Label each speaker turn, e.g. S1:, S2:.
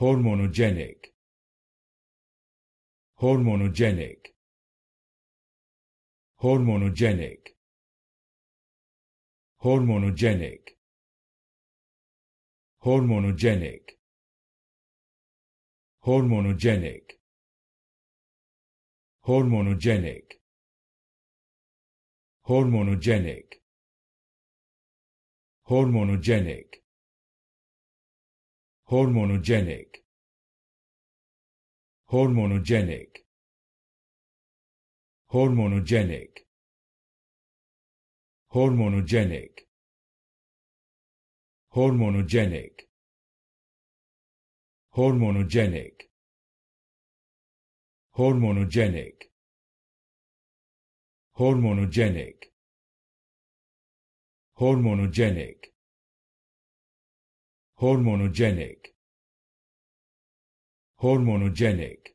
S1: hormonogenic. Hormonogenic. Hormonogenic. Hormonogenic. Hormonogenic. Hormonogenic. Hormonogenic. Hormonogenic. Hormonogenic hormonogenic hormonogenic hormonogenic hormonogenic hormonogenic hormonogenic hormonogenic hormonogenic hormonogenic hormonogenic. Hormonogenic